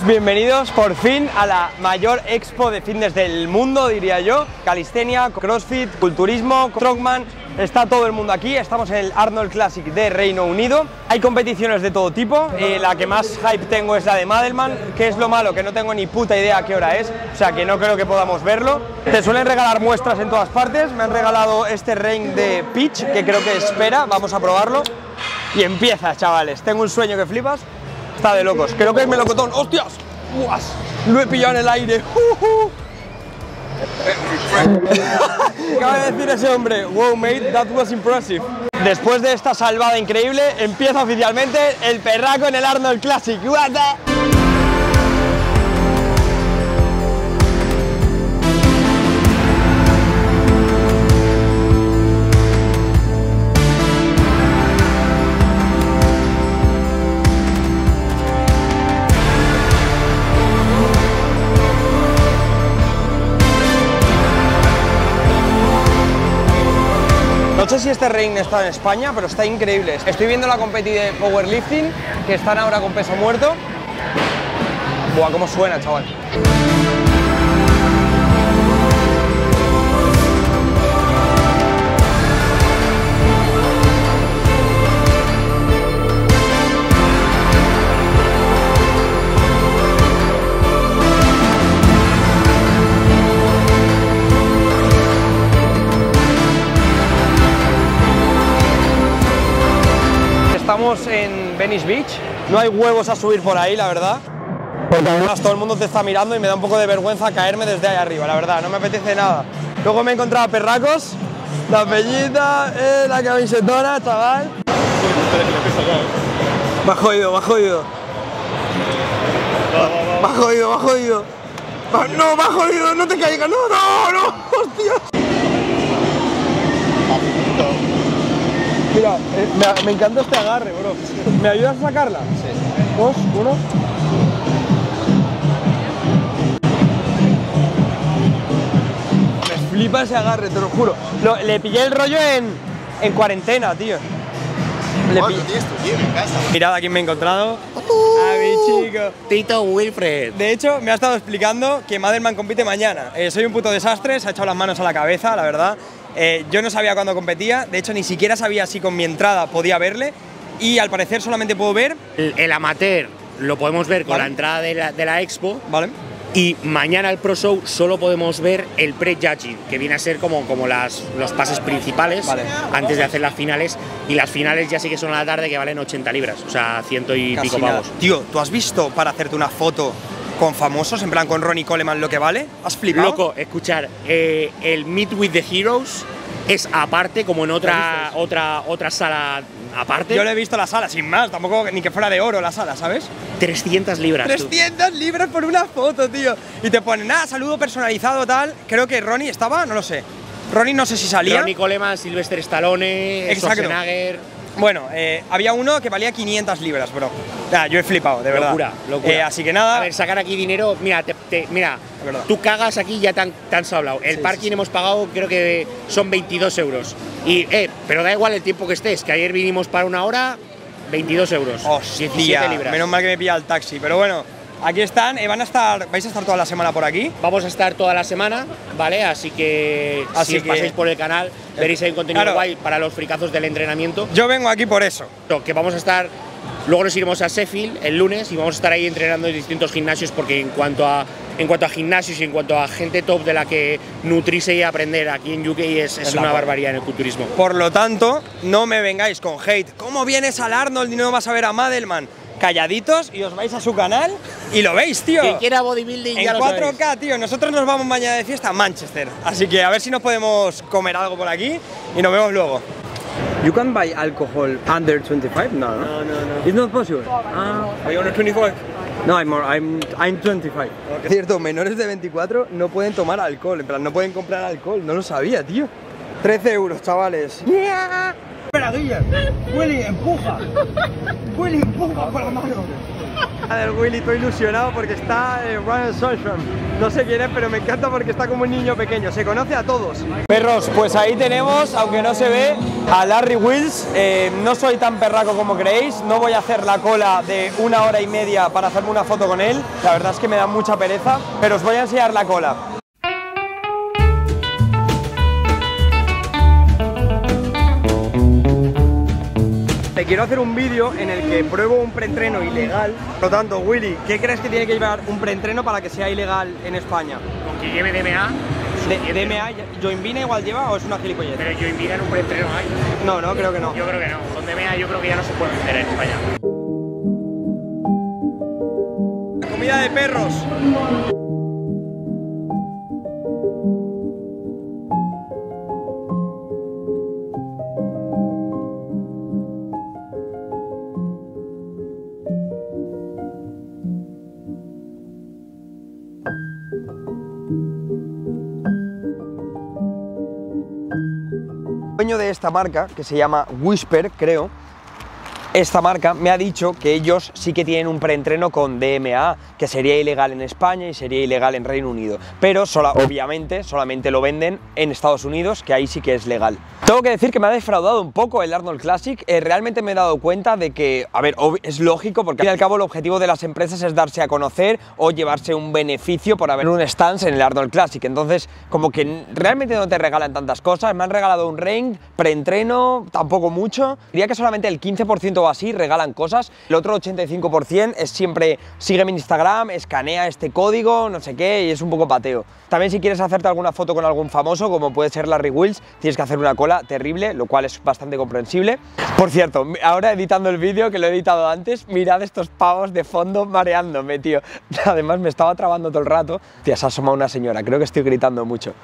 bienvenidos por fin a la mayor expo de fitness del mundo, diría yo. Calistenia, CrossFit, culturismo, Strongman, está todo el mundo aquí. Estamos en el Arnold Classic de Reino Unido. Hay competiciones de todo tipo. Eh, la que más hype tengo es la de Madelman, que es lo malo, que no tengo ni puta idea a qué hora es. O sea que no creo que podamos verlo. Te suelen regalar muestras en todas partes. Me han regalado este ring de Pitch, que creo que espera. Vamos a probarlo. Y empieza, chavales. Tengo un sueño que flipas. Está de locos. Creo que es melocotón. ¡Hostias! ¡Uas! Lo he pillado en el aire. Acaba de decir ese hombre, wow mate, that was impressive. Después de esta salvada increíble, empieza oficialmente el perraco en el Arnold Classic. What si este ring está en España, pero está increíble. Estoy viendo la competición de powerlifting, que están ahora con peso muerto. Buah, cómo suena, chaval. No hay huevos a subir por ahí, la verdad. Porque además todo el mundo te está mirando y me da un poco de vergüenza caerme desde ahí arriba, la verdad, no me apetece nada. Luego me he encontrado a perracos, la peñita, eh, la camisetona, chaval. Me ha jodido, me ha jodido. Me ha jodido, me ha jodido. No, me ha jodido, no te caigas, no, no, no, hostia. Mira, eh, me, me encanta este agarre, bro. ¿Me ayudas a sacarla? Sí. Dos, uno. Me flipa ese agarre, te lo juro. Lo- le pillé el rollo en, en cuarentena, tío. Le ¿Cuánto pillé- tienes tu tío en casa? Mirad a quién me he encontrado. A mi chico. Tito Wilfred. De hecho, me ha estado explicando que Madelman compite mañana. Eh, soy un puto desastre, se ha echado las manos a la cabeza, la verdad. Eh, yo no sabía cuándo competía, de hecho, ni siquiera sabía si con mi entrada podía verle. Y al parecer solamente puedo ver. El, el amateur lo podemos ver con Vale. la entrada de la, de la expo ¿Vale? y mañana el Pro Show solo podemos ver el pre-judging, que viene a ser como, como las, los pases principales Vale. antes de hacer las finales. Y las finales ya sí que son a la tarde que valen 80 libras, o sea, ciento y Casi pico nada. pavos. Tío, ¿tú has visto para hacerte una foto con famosos, en plan con Ronnie Coleman, lo que vale? ¿Has flipado? Loco, escuchar, eh, el Meet with the Heroes es aparte, como en otra, otra, otra sala aparte. Yo le he visto la sala, sin más, tampoco ni que fuera de oro la sala, ¿sabes? 300 libras. tú. 300 libras por una foto, tío. Y te ponen, nada, saludo personalizado, tal. Creo que Ronnie estaba, no lo sé. Ronnie no sé si salía. Ronnie Coleman, Sylvester Stallone, Exacto. Schwarzenegger. Bueno, eh, había uno que valía 500 libras, bro. Nah, yo he flipado, de verdad. Locura, locura. Eh, así que nada, A ver, sacar aquí dinero, mira, te- te- mira, tú cagas aquí ya tan, tan hablado. El Sí, parking sí, sí. hemos pagado, creo que son 22 euros. Y, eh, pero da igual el tiempo que estés, que ayer vinimos para una hora, 22 euros. hostia, 17 libras. menos mal que me pilla el taxi. Pero bueno, aquí están, eh, van a estar, vais a estar toda la semana por aquí. Vamos a estar toda la semana, ¿vale? Así que Así si os que- pasáis por el canal, veréis ahí un contenido Claro. guay para los fricazos del entrenamiento. Yo vengo aquí por eso. Que vamos a estar. Luego nos iremos a Sheffield el lunes y vamos a estar ahí entrenando en distintos gimnasios porque en cuanto a en cuanto a gimnasios y en cuanto a gente top de la que nutrirse y aprender aquí en UK es, es Es una barbaridad en el culturismo. Por lo tanto, no me vengáis con hate. ¿Cómo vienes al Arnold y no vas a ver a Madelman? Calladitos y os vais a su canal y lo veis, tío. Quien quiera bodybuilding En ya lo 4K, sabéis. tío. Nosotros nos vamos mañana de fiesta a Manchester. Así que a ver si nos podemos comer algo por aquí y nos vemos luego. You can buy alcohol under 25? No, no, no. no. It's not possible. Ah. Are you under 25? No, I'm, more, I'm, I'm 25. Es cierto, menores de 24 no pueden tomar alcohol, en plan, no pueden comprar alcohol. No lo sabía, tío. 13 euros, chavales. Espera, Guille. Willy, empuja. Willy, empuja con la mano. del Willy, estoy ilusionado porque está eh, Ryan Sunshine. No sé quién es, pero me encanta porque está como un niño pequeño, se conoce a todos. Perros, pues ahí tenemos, aunque no se ve, a Larry Wills. Eh, no soy tan perraco como creéis, no voy a hacer la cola de una hora y media para hacerme una foto con él. La verdad es que me da mucha pereza, pero os voy a enseñar la cola. Te quiero hacer un vídeo en el que pruebo un preentreno ilegal. Por lo tanto, Willy, ¿qué crees que tiene que llevar un preentreno para que sea ilegal en España? Con que lleve DMA. De, DMA, ¿Joinvina igual lleva o es una gilipollez? Pero Joinvina en un preentreno hay. No, no, creo que no. Yo creo que no. Con DMA yo creo que ya no se puede hacer en España. Comida de perros. Esta marca, que se llama Whisper, creo, esta marca me ha dicho que ellos sí que tienen un preentreno con DMA, que sería ilegal en España y sería ilegal en Reino Unido. Pero obviamente solamente lo venden en Estados Unidos, que ahí sí que es legal. Tengo que decir que me ha defraudado un poco el Arnold Classic. Eh, realmente me he dado cuenta de que, a ver, es lógico porque al fin y al cabo el objetivo de las empresas es darse a conocer o llevarse un beneficio por haber un stance en el Arnold Classic. Entonces, como que realmente no te regalan tantas cosas. Me han regalado un ring, preentreno, tampoco mucho. Diría que solamente el 15% así, regalan cosas. El otro 85% es siempre sígueme en Instagram, escanea este código, no sé qué, y es un poco pateo. También si quieres hacerte alguna foto con algún famoso, como puede ser Larry Wills, tienes que hacer una cola terrible, lo cual es bastante comprensible. Por cierto, ahora editando el vídeo, que lo he editado antes, mirad estos pavos de fondo mareándome, tío. Además me estaba trabando todo el rato. Tía, se ha asomado una señora, creo que estoy gritando mucho.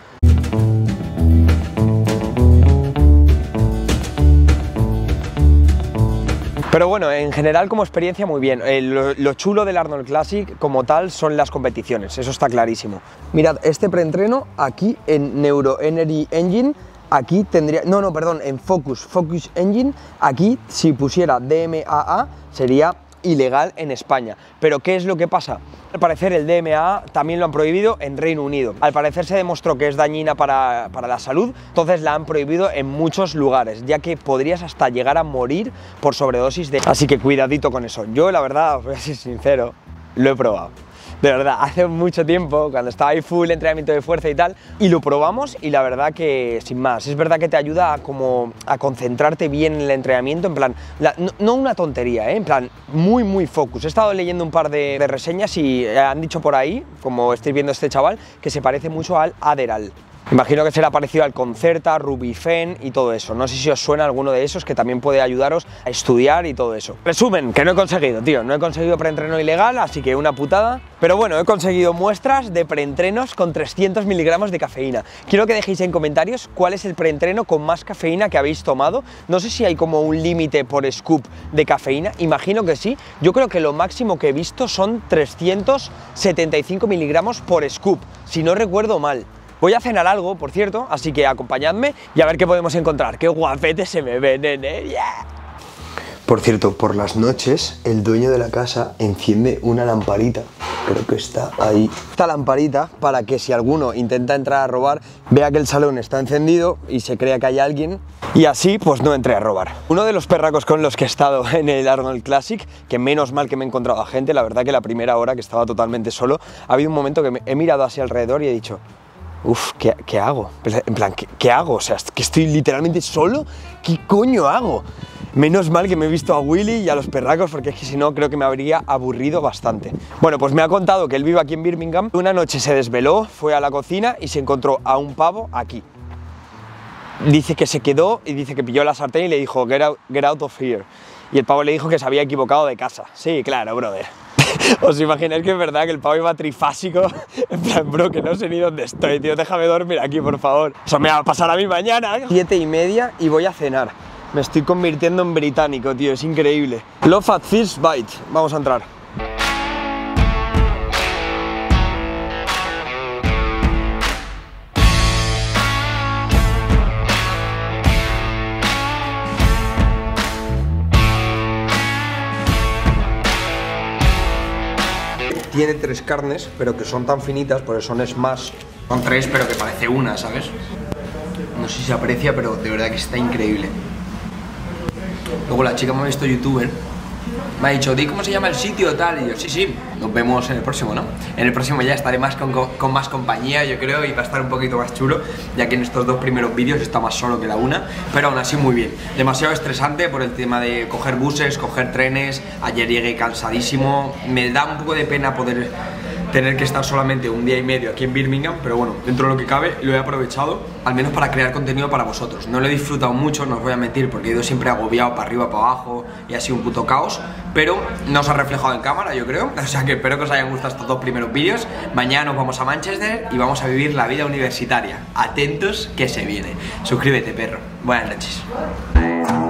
Pero bueno, en general como experiencia muy bien. Eh, lo, chulo del Arnold Classic como tal son las competiciones, eso está clarísimo. Mirad, este preentreno aquí en Neuro Energy Engine, aquí tendría, no, no, perdón, en Focus, Focus Engine, aquí si pusiera DMAA sería ilegal en España. Pero ¿qué es lo que pasa? Al parecer el DMA también lo han prohibido en Reino Unido. Al parecer se demostró que es dañina para, para, la salud, entonces la han prohibido en muchos lugares, ya que podrías hasta llegar a morir por sobredosis de... Así que cuidadito con eso. Yo la verdad, voy a ser sincero, lo he probado de verdad, hace mucho tiempo, cuando estaba ahí full entrenamiento de fuerza y tal, y lo probamos y la verdad que sin más, es verdad que te ayuda a, como a concentrarte bien en el entrenamiento, en plan, no, una tontería, ¿eh? en plan, muy muy focus. He estado leyendo un par de, de reseñas y han dicho por ahí, como estoy viendo este chaval, que se parece mucho al Aderal. Imagino que será parecido al Concerta, Rubifen y todo eso. No sé si os suena alguno de esos que también puede ayudaros a estudiar y todo eso. Resumen, que no he conseguido, tío. No he conseguido preentreno ilegal, así que una putada. Pero bueno, he conseguido muestras de preentrenos con 300 miligramos de cafeína. Quiero que dejéis en comentarios cuál es el preentreno con más cafeína que habéis tomado. No sé si hay como un límite por scoop de cafeína. Imagino que sí. Yo creo que lo máximo que he visto son 375 miligramos por scoop, si no recuerdo mal. Voy a cenar algo, por cierto, así que acompañadme y a ver qué podemos encontrar. ¡Qué guapete se me ve, nene! Por cierto, por las noches el dueño de la casa enciende una lamparita, creo que está ahí. Esta lamparita para que si alguno intenta entrar a robar, vea que el salón está encendido y se crea que hay alguien y así pues no entre a robar. Uno de los perracos con los que he estado en el Arnold Classic, que menos mal que me he encontrado a gente, la verdad que la primera hora que estaba totalmente solo, ha habido un momento que me he mirado hacia alrededor y he dicho, Uf, ¿qué, hago? En plan, ¿qué, hago? O sea, que estoy literalmente solo. ¿Qué coño hago? Menos mal que me he visto a Willy y a los perracos, porque es que si no creo que me habría aburrido bastante. Bueno, pues me ha contado que él vive aquí en Birmingham. Una noche se desveló, fue a la cocina y se encontró a un pavo aquí. Dice que se quedó y dice que pilló la sartén y le dijo, get out, get out of here. Y el pavo le dijo que se había equivocado de casa. Sí, claro, brother. ¿Os imagináis que es verdad que el pavo iba trifásico? En plan, bro, que no sé ni dónde estoy, tío, déjame dormir aquí, por favor. Eso me va a pasar a mí mañana. Siete y media y voy a cenar. Me estoy convirtiendo en británico, tío, es increíble. Love at First Bite, vamos a entrar. Tiene tres carnes, pero que son tan finitas, porque son smash. Son tres, pero que parece una, ¿sabes? No sé si se aprecia, pero de verdad que está increíble. Luego la chica me ha visto youtuber me ha dicho, di cómo se llama el sitio tal, y yo, sí, sí, nos vemos en el próximo, ¿no? En el próximo ya estaré más con, con, más compañía, yo creo, y va a estar un poquito más chulo, ya que en estos dos primeros vídeos está más solo que la una, pero aún así muy bien. Demasiado estresante por el tema de coger buses, coger trenes, ayer llegué cansadísimo, me da un poco de pena poder tener que estar solamente un día y medio aquí en Birmingham, pero bueno, dentro de lo que cabe lo he aprovechado, al menos para crear contenido para vosotros. No lo he disfrutado mucho, no os voy a mentir, porque he ido siempre agobiado para arriba, para abajo y ha sido un puto caos, pero no os ha reflejado en cámara, yo creo. O sea que espero que os hayan gustado estos dos primeros vídeos. Mañana nos vamos a Manchester y vamos a vivir la vida universitaria. Atentos que se viene. Suscríbete, perro. Buenas noches.